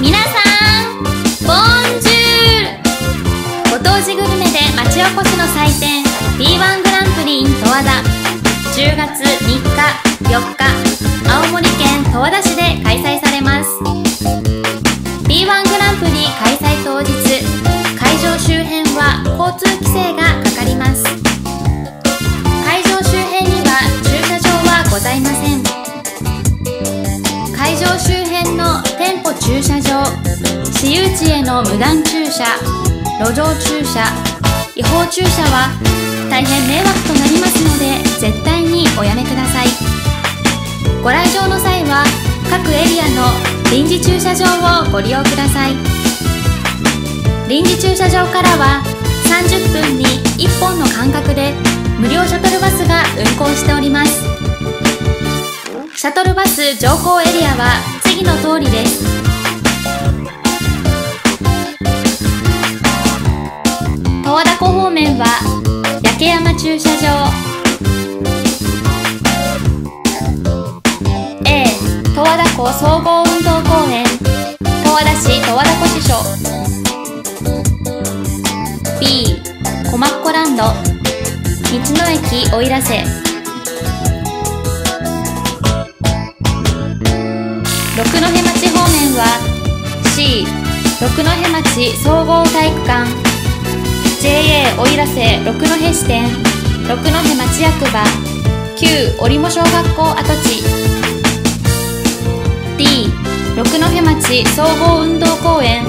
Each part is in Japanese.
皆さんボンジュール。ご当地グルメで町おこしの祭典 B1 グランプリ in 十和田。10月3日4日。ございません。会場周辺の店舗駐車場私有地への無断駐車路上駐車違法駐車は大変迷惑となりますので絶対におやめください。ご来場の際は各エリアの臨時駐車場をご利用ください。臨時駐車場からは30分に1本の間隔で無料シャトルバスが運行しております。シャトルバス乗降エリアは次の通りです。十和田湖方面は焼山駐車場。A 十和田湖総合運動公園。十和田市十和田湖支所。B 小マッコランド。道の駅奥入瀬六戸町方面は C 六戸町総合体育館。JA 奥入瀬六戸支店。六戸町役場。旧織茂小学校跡地。D 六戸町総合運動公園。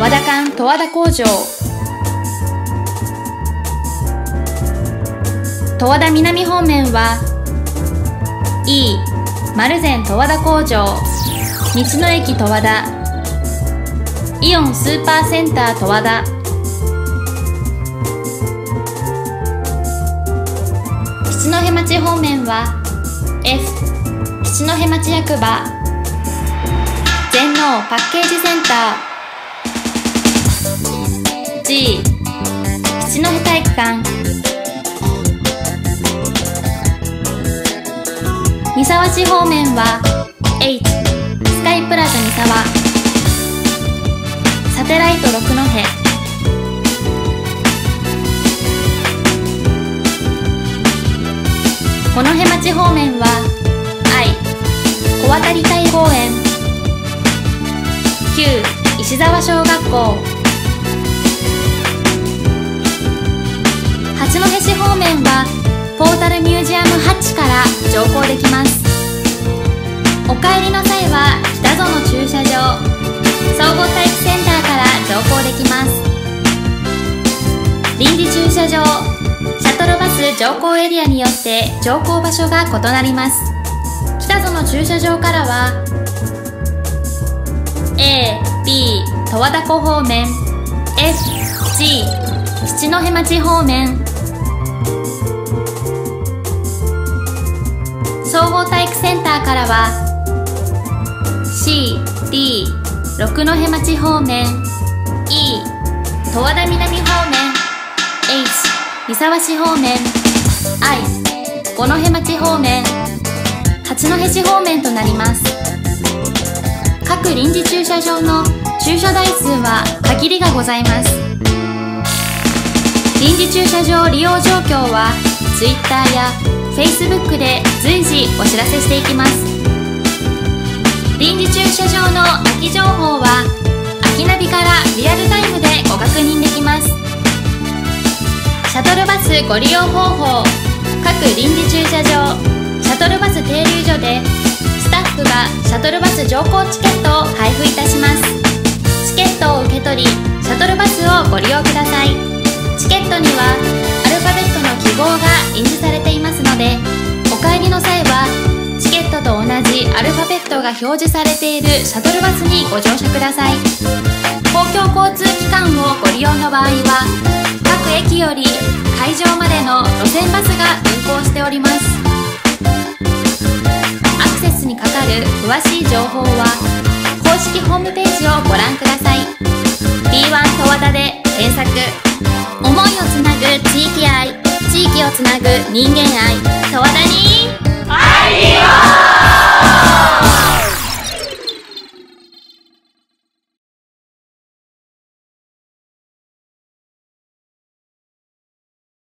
和田館十和田工場。十和田南方面は E 丸善十和田工場。道の駅十和田。イオンスーパーセンター十和田。七戸町方面は F 七戸町役場。全農パッケージセンター。G 七戸体育館。三沢市方面は H スカイプラザ三沢サテライト六戸。この辺町方面は I 小渡り大公園。旧石沢小学校。八戸市方面はポータルミュージアムハッチから乗降できます。お帰りの際は北園駐車場総合体育センターから乗降できます。臨時駐車場シャトルバス乗降エリアによって乗降場所が異なります。北園駐車場からは A、B 十和田湖方面 F、G 七戸町方面。総合体育センターからは C、D 六戸町方面。E 十和田南方面。H 三沢市方面。I 五戸町方面。八戸市方面となります。各臨時駐車場の駐車台数は限りがございます。臨時駐車場利用状況は Twitter や Facebook で随時お知らせしていきます。車場の空き情報は空きナビからリアルタイムでご確認できます。シャトルバスご利用方法各臨時駐車場シャトルバス停留所でスタッフがシャトルバス乗降チケットを配布いたします。チケットを受け取りシャトルバスをご利用ください。チケットにはアルファベットの記号が印字されていますのでお帰りの際はチケットと同じアルファベットが表示されているシャトルバスにご乗車ください。公共交通機関をご利用の場合は各駅より会場までの路線バスが運行しております。アクセスにかかる詳しい情報は公式ホームページをご覧ください。B1 十和田で検索。思いをつなぐ地域愛地域をつなぐ人間愛十和田に。